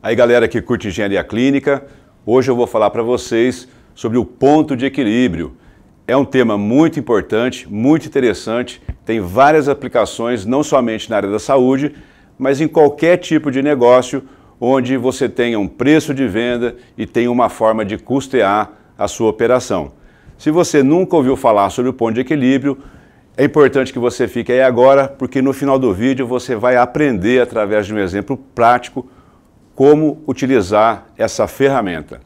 Aí galera que curte engenharia clínica, hoje eu vou falar para vocês sobre o ponto de equilíbrio. É um tema muito importante, muito interessante, tem várias aplicações, não somente na área da saúde, mas em qualquer tipo de negócio onde você tenha um preço de venda e tenha uma forma de custear a sua operação. Se você nunca ouviu falar sobre o ponto de equilíbrio, é importante que você fique aí agora, porque no final do vídeo você vai aprender através de um exemplo prático como utilizar essa ferramenta.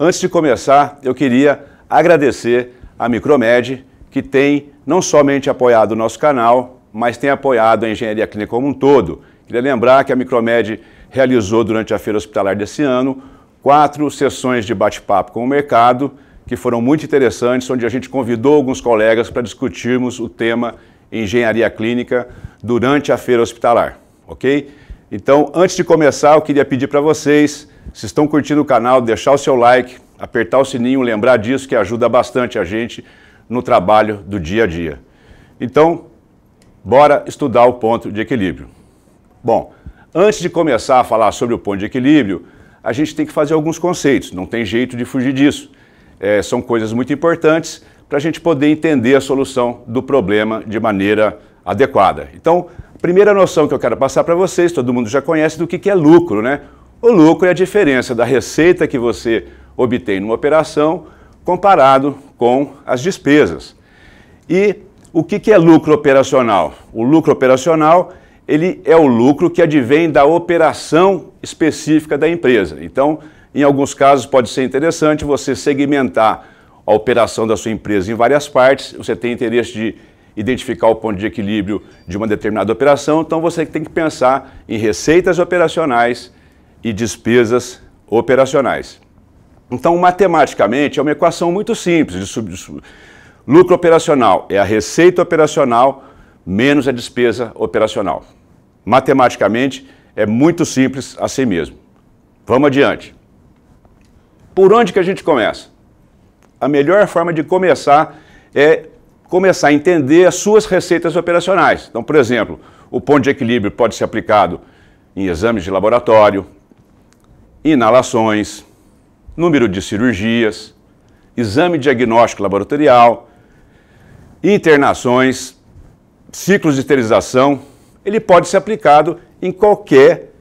Antes de começar, eu queria agradecer a Micromed, que tem não somente apoiado o nosso canal, mas tem apoiado a engenharia clínica como um todo. Queria lembrar que a Micromed realizou durante a feira hospitalar desse ano quatro sessões de bate-papo com o mercado, que foram muito interessantes, onde a gente convidou alguns colegas para discutirmos o tema engenharia clínica durante a feira hospitalar, ok? Então, antes de começar, eu queria pedir para vocês, se estão curtindo o canal, deixar o seu like, apertar o sininho, lembrar disso que ajuda bastante a gente no trabalho do dia a dia. Então, bora estudar o ponto de equilíbrio. Bom, antes de começar a falar sobre o ponto de equilíbrio, a gente tem que fazer alguns conceitos, não tem jeito de fugir disso. É, são coisas muito importantes para a gente poder entender a solução do problema de maneira adequada. Então, Primeira noção que eu quero passar para vocês, todo mundo já conhece do que, que é lucro, né? O lucro é a diferença da receita que você obtém numa operação comparado com as despesas. E o que, que é lucro operacional? O lucro operacional ele é o lucro que advém da operação específica da empresa. Então, em alguns casos pode ser interessante você segmentar a operação da sua empresa em várias partes. Você tem interesse de identificar o ponto de equilíbrio de uma determinada operação, então você tem que pensar em receitas operacionais e despesas operacionais. Então, matematicamente, é uma equação muito simples. De sub, lucro operacional é a receita operacional menos a despesa operacional. Matematicamente, é muito simples assim mesmo. Vamos adiante. Por onde que a gente começa? A melhor forma de começar é começar a entender as suas receitas operacionais. Então, por exemplo, o ponto de equilíbrio pode ser aplicado em exames de laboratório, inalações, número de cirurgias, exame diagnóstico laboratorial, internações, ciclos de esterilização. Ele pode ser aplicado em qualquer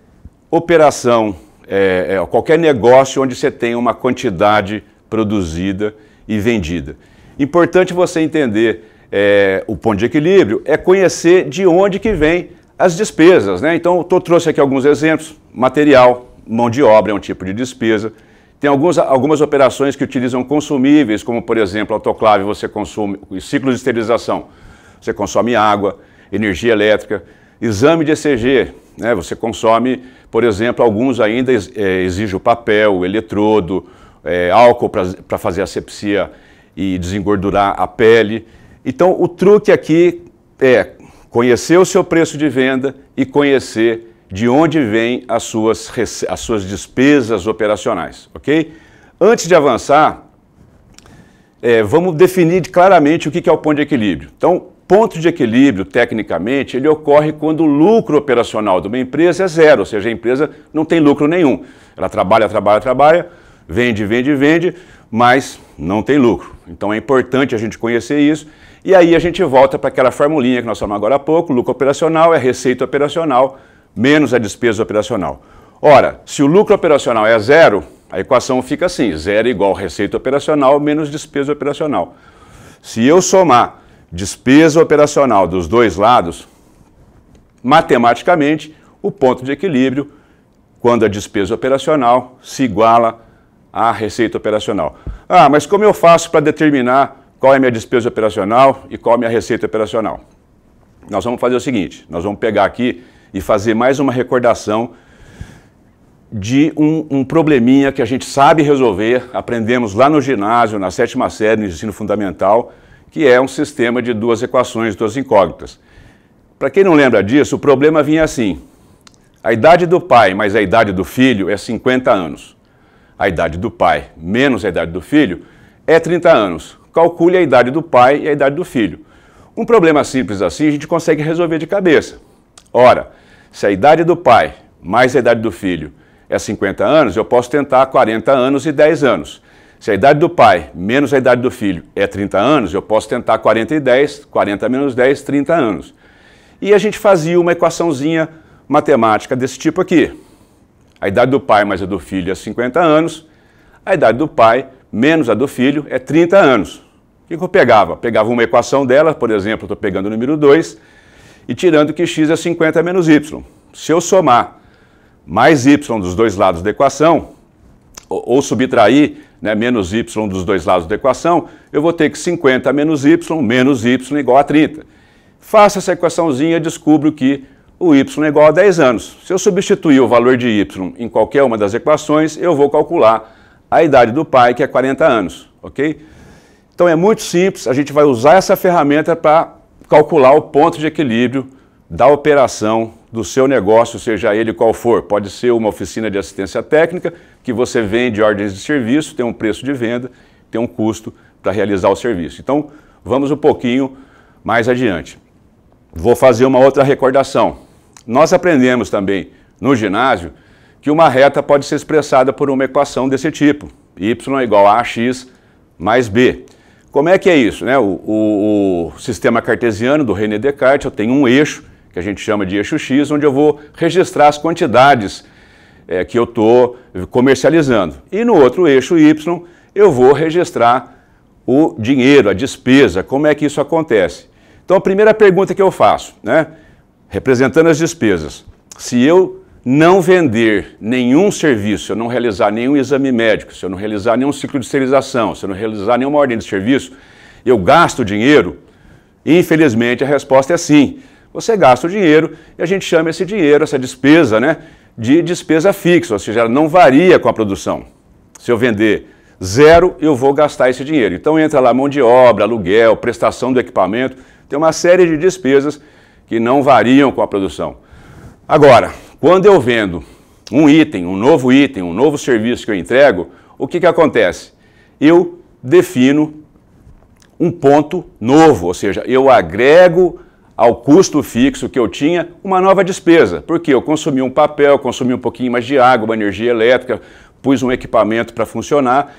operação, é, é, qualquer negócio onde você tem uma quantidade produzida e vendida. Importante você entender é, o ponto de equilíbrio é conhecer de onde que vem as despesas. Né? Então, eu trouxe aqui alguns exemplos. Material, mão de obra é um tipo de despesa. Tem alguns, algumas operações que utilizam consumíveis, como por exemplo, autoclave, você consome, ciclo de esterilização, você consome água, energia elétrica, exame de ECG, né? você consome, por exemplo, alguns ainda é, exigem o papel, o eletrodo, é, álcool para fazer asepsia e desengordurar a pele. Então, o truque aqui é conhecer o seu preço de venda e conhecer de onde vêm as suas, as suas despesas operacionais, ok? Antes de avançar, é, vamos definir claramente o que é o ponto de equilíbrio. Então, ponto de equilíbrio, tecnicamente, ele ocorre quando o lucro operacional de uma empresa é zero, ou seja, a empresa não tem lucro nenhum. Ela trabalha, trabalha, trabalha, vende, vende, vende, mas não tem lucro. Então é importante a gente conhecer isso. E aí a gente volta para aquela formulinha que nós falamos agora há pouco, lucro operacional é receita operacional menos a despesa operacional. Ora, se o lucro operacional é zero, a equação fica assim, zero igual receita operacional menos despesa operacional. Se eu somar despesa operacional dos dois lados, matematicamente, o ponto de equilíbrio, quando a despesa operacional se iguala à receita operacional. Ah, mas como eu faço para determinar qual é a minha despesa operacional e qual é a minha receita operacional? Nós vamos fazer o seguinte, nós vamos pegar aqui e fazer mais uma recordação de um, um, probleminha que a gente sabe resolver, aprendemos lá no ginásio, na sétima série, no ensino fundamental, que é um sistema de duas equações, duas incógnitas. Para quem não lembra disso, o problema vinha assim, a idade do pai mais a idade do filho é 50 anos a idade do pai menos a idade do filho, é 30 anos. Calcule a idade do pai e a idade do filho. Um problema simples assim a gente consegue resolver de cabeça. Ora, se a idade do pai mais a idade do filho é 50 anos, eu posso tentar 40 anos e 10 anos. Se a idade do pai menos a idade do filho é 30 anos, eu posso tentar 40 e 10, 40 menos 10, 30 anos. E a gente fazia uma equaçãozinha matemática desse tipo aqui. A idade do pai mais a do filho é 50 anos, a idade do pai menos a do filho é 30 anos. O que eu pegava? Pegava uma equação dela, por exemplo, estou pegando o número 2, e tirando que x é 50 menos y. Se eu somar mais y dos dois lados da equação, ou, ou subtrair né, menos y dos dois lados da equação, eu vou ter que 50 menos y menos y igual a 30. Faça essa equaçãozinha e descubro que o y é igual a 10 anos. Se eu substituir o valor de y em qualquer uma das equações, eu vou calcular a idade do pai, que é 40 anos, ok? Então é muito simples, a gente vai usar essa ferramenta para calcular o ponto de equilíbrio da operação do seu negócio, seja ele qual for. Pode ser uma oficina de assistência técnica, que você vende ordens de serviço, tem um preço de venda, tem um custo para realizar o serviço. Então, vamos um pouquinho mais adiante. Vou fazer uma outra recordação. Nós aprendemos também no ginásio que uma reta pode ser expressada por uma equação desse tipo, y é igual a x mais b. Como é que é isso? Né? O, o, o sistema cartesiano do René Descartes, eu tenho um eixo, que a gente chama de eixo x, onde eu vou registrar as quantidades é, que eu estou comercializando. E no outro eixo y, eu vou registrar o dinheiro, a despesa, como é que isso acontece. Então a primeira pergunta que eu faço, né, representando as despesas, se eu não vender nenhum serviço, se eu não realizar nenhum exame médico, se eu não realizar nenhum ciclo de esterilização, se eu não realizar nenhuma ordem de serviço, eu gasto dinheiro? Infelizmente a resposta é sim. Você gasta o dinheiro e a gente chama esse dinheiro, essa despesa, né, de despesa fixa, ou seja, ela não varia com a produção. Se eu vender zero, eu vou gastar esse dinheiro. Então entra lá mão de obra, aluguel, prestação do equipamento, tem uma série de despesas que não variam com a produção. Agora, quando eu vendo um item, um novo item, um novo serviço que eu entrego, o que, que acontece? Eu defino um ponto novo, ou seja, eu agrego ao custo fixo que eu tinha uma nova despesa, porque eu consumi um papel, consumi um pouquinho mais de água, uma energia elétrica, pus um equipamento para funcionar,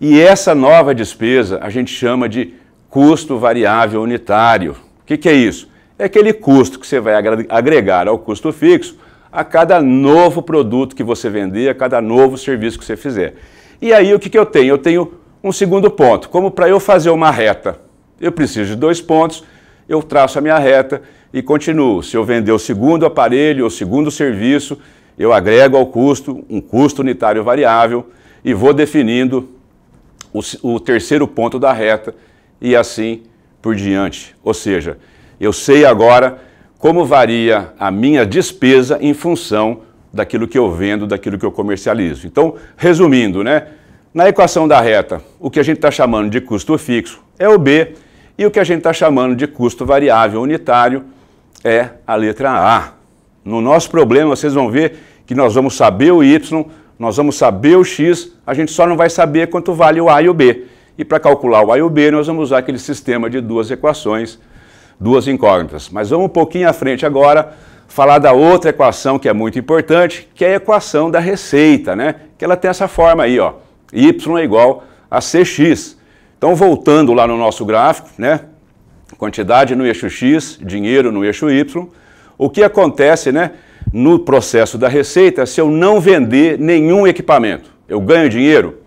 e essa nova despesa a gente chama de custo variável unitário. O que, que é isso? É aquele custo que você vai agregar ao custo fixo a cada novo produto que você vender, a cada novo serviço que você fizer. E aí o que, que eu tenho? Eu tenho um segundo ponto. Como para eu fazer uma reta, eu preciso de dois pontos, eu traço a minha reta e continuo. Se eu vender o segundo aparelho, o segundo serviço, eu agrego ao custo um custo unitário variável e vou definindo o, o terceiro ponto da reta e assim por diante. Ou seja, eu sei agora como varia a minha despesa em função daquilo que eu vendo, daquilo que eu comercializo. Então, resumindo, né? Na equação da reta, o que a gente está chamando de custo fixo é o B e o que a gente está chamando de custo variável unitário é a letra A. No nosso problema, vocês vão ver que nós vamos saber o Y, nós vamos saber o X, a gente só não vai saber quanto vale o A e o B. E para calcular o A e o B, nós vamos usar aquele sistema de duas equações duas incógnitas. Mas vamos um pouquinho à frente agora falar da outra equação que é muito importante, que é a equação da receita, né? Que ela tem essa forma aí, ó, y é igual a cx. Então, voltando lá no nosso gráfico, né? Quantidade no eixo x, dinheiro no eixo y. O que acontece, né? No processo da receita, se eu não vender nenhum equipamento, eu ganho dinheiro?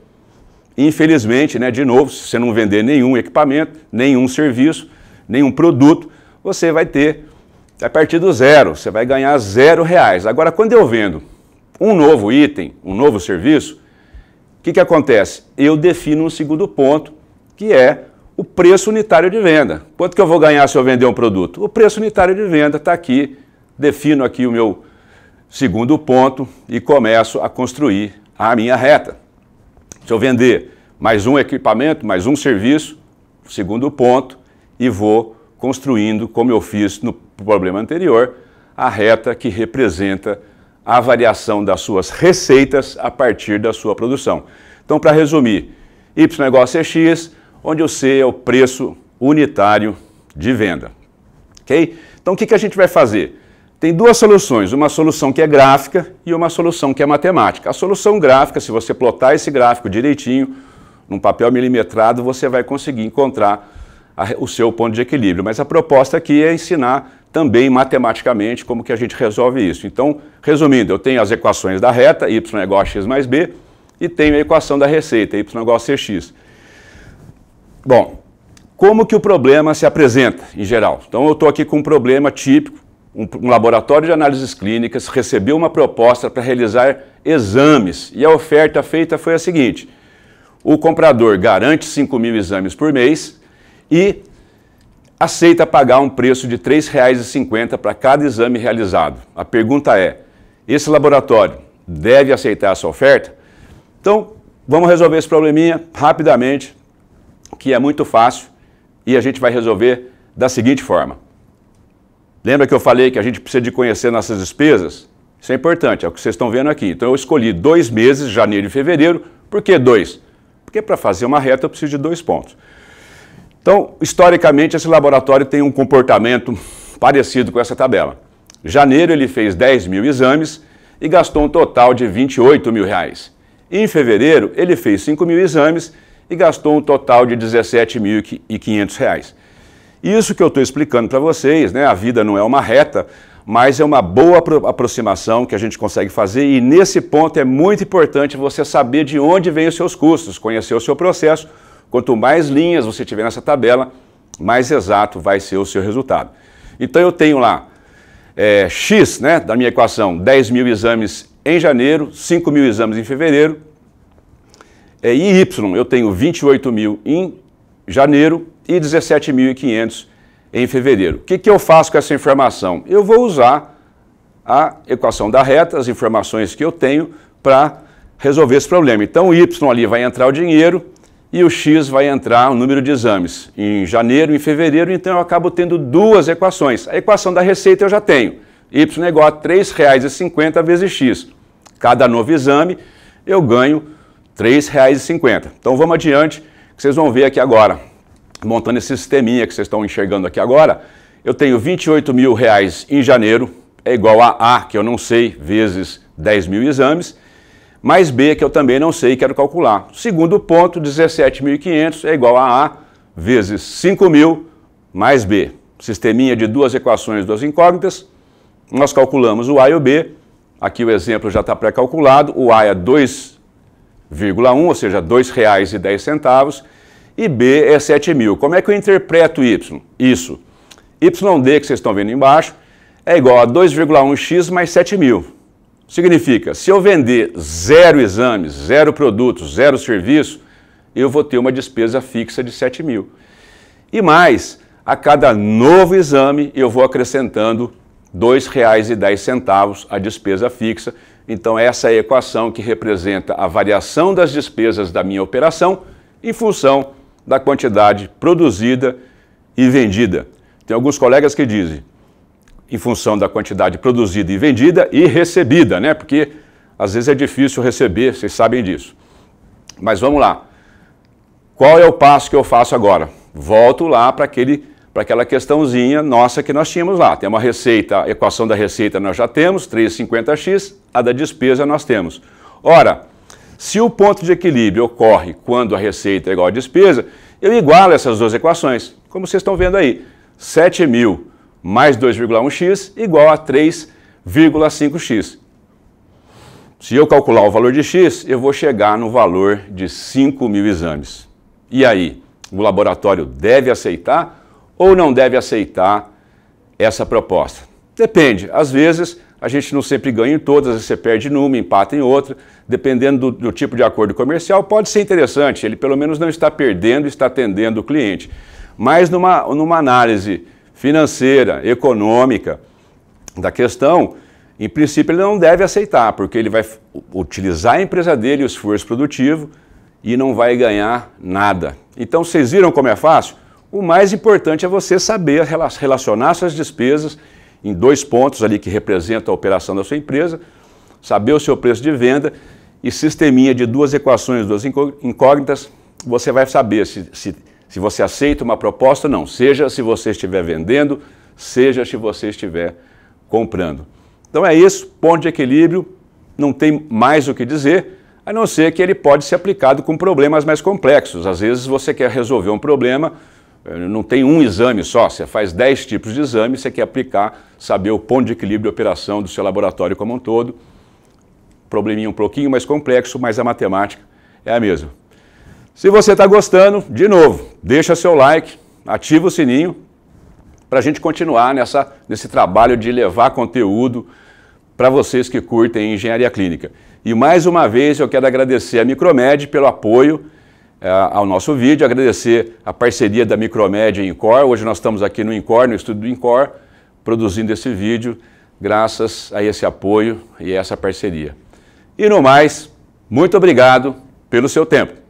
Infelizmente, né, de novo, se você não vender nenhum equipamento, nenhum serviço, nenhum produto, você vai ter a partir do zero, você vai ganhar zero reais. Agora, quando eu vendo um novo item, um novo serviço, o que, que acontece? Eu defino um segundo ponto, que é o preço unitário de venda. Quanto que eu vou ganhar se eu vender um produto? O preço unitário de venda está aqui, defino aqui o meu segundo ponto e começo a construir a minha reta. Se eu vender mais um equipamento, mais um serviço, segundo ponto, e vou construindo, como eu fiz no problema anterior, a reta que representa a variação das suas receitas a partir da sua produção. Então, para resumir, Y é igual a CX, onde o C é o preço unitário de venda. Ok? Então, o que, que a gente vai fazer? tem duas soluções, uma solução que é gráfica e uma solução que é matemática. A solução gráfica, se você plotar esse gráfico direitinho, num papel milimetrado, você vai conseguir encontrar a, o seu ponto de equilíbrio. Mas a proposta aqui é ensinar também matematicamente como que a gente resolve isso. Então, resumindo, eu tenho as equações da reta, y é igual a x mais b, e tenho a equação da receita, y é igual a cx. Bom, como que o problema se apresenta em geral? Então, eu estou aqui com um problema típico, um, um laboratório de análises clínicas recebeu uma proposta para realizar exames e a oferta feita foi a seguinte: o comprador garante 5 mil exames por mês e aceita pagar um preço de R$ 3,50 para cada exame realizado. A pergunta é: esse laboratório deve aceitar essa oferta? Então, vamos resolver esse probleminha rapidamente, que é muito fácil e a gente vai resolver da seguinte forma. Lembra que eu falei que a gente precisa de conhecer nossas despesas? Isso é importante, é o que vocês estão vendo aqui. Então eu escolhi dois meses, janeiro e fevereiro. Por que dois? Porque para fazer uma reta eu preciso de dois pontos. Então, historicamente, esse laboratório tem um comportamento parecido com essa tabela. Janeiro ele fez 10 mil exames e gastou um total de 28 mil reais. Em fevereiro ele fez 5 mil exames e gastou um total de 17.500 reais. Isso que eu estou explicando para vocês, né? A vida não é uma reta, mas é uma boa aproximação que a gente consegue fazer e nesse ponto é muito importante você saber de onde vêm os seus custos, conhecer o seu processo. Quanto mais linhas você tiver nessa tabela, mais exato vai ser o seu resultado. Então eu tenho lá é, X né, da minha equação, 10 mil exames em janeiro, 5 mil exames em fevereiro, é, e Y eu tenho 28 mil em janeiro e 17.500 em fevereiro. O que, que eu faço com essa informação? Eu vou usar a equação da reta, as informações que eu tenho, para resolver esse problema. Então Y ali vai entrar o dinheiro e o X vai entrar o número de exames em janeiro e em fevereiro, então eu acabo tendo duas equações. A equação da receita eu já tenho. Y é igual a R$ 3,50 vezes X. Cada novo exame eu ganho R$ 3,50. Então vamos adiante, que vocês vão ver aqui agora montando esse sisteminha que vocês estão enxergando aqui agora, eu tenho 28 mil reais em janeiro, é igual a A, que eu não sei, vezes 10 mil exames, mais B, que eu também não sei e quero calcular. Segundo ponto, 17.500 é igual a A vezes 5 mil mais B. Sisteminha de duas equações, duas incógnitas. Nós calculamos o A e o B. Aqui o exemplo já está pré-calculado. O A é 2,1, ou seja, R$ 2,10 e B é 7 mil. Como é que eu interpreto Y? Isso. YD, que vocês estão vendo embaixo, é igual a 2,1x mais 7 mil. Significa, se eu vender zero exames, zero produtos, zero serviço, eu vou ter uma despesa fixa de 7 mil. E mais, a cada novo exame eu vou acrescentando R$ 2,10 a despesa fixa. Então essa é a equação que representa a variação das despesas da minha operação em função da quantidade produzida e vendida. Tem alguns colegas que dizem, em função da quantidade produzida e vendida e recebida, né? Porque às vezes é difícil receber, vocês sabem disso. Mas vamos lá. Qual é o passo que eu faço agora? Volto lá para aquele para aquela questãozinha nossa que nós tínhamos lá. Tem uma receita, a equação da receita nós já temos, 350x, a da despesa nós temos. Ora, se o ponto de equilíbrio ocorre quando a receita é igual à despesa, eu igualo essas duas equações, como vocês estão vendo aí. 7 mil mais 2,1x igual a 3,5x. Se eu calcular o valor de x, eu vou chegar no valor de 5 mil exames. E aí, o laboratório deve aceitar ou não deve aceitar essa proposta? Depende. Às vezes, a gente não sempre ganha em todas, você perde numa, empata em outra. Dependendo do, do, tipo de acordo comercial, pode ser interessante, ele pelo menos não está perdendo, está atendendo o cliente. Mas numa, numa análise financeira, econômica da questão, em princípio ele não deve aceitar, porque ele vai utilizar a empresa dele, o esforço produtivo, e não vai ganhar nada. Então, vocês viram como é fácil? O mais importante é você saber relacionar suas despesas em dois pontos ali que representam a operação da sua empresa, saber o seu preço de venda e sisteminha de duas equações, duas incógnitas, você vai saber se, se, se você aceita uma proposta não, seja se você estiver vendendo, seja se você estiver comprando. Então é isso, ponto de equilíbrio, não tem mais o que dizer, a não ser que ele pode ser aplicado com problemas mais complexos. Às vezes você quer resolver um problema, eh, não tem um exame só, você faz 10 tipos de exame, você quer aplicar, saber o ponto de equilíbrio de operação do seu laboratório como um todo. Probleminha um pouquinho mais complexo, mas a matemática é a mesma. Se você está gostando, de novo, deixa seu like, ativa o sininho para a gente continuar nessa, nesse trabalho de levar conteúdo para vocês que curtem engenharia clínica. E mais uma vez eu quero agradecer a Micromed pelo apoio é, ao nosso vídeo, agradecer a parceria da Micromed e Incor. Hoje nós estamos aqui no Incor, no estúdio do Incor, produzindo esse vídeo graças a esse apoio e essa parceria. E no mais, muito obrigado pelo seu tempo.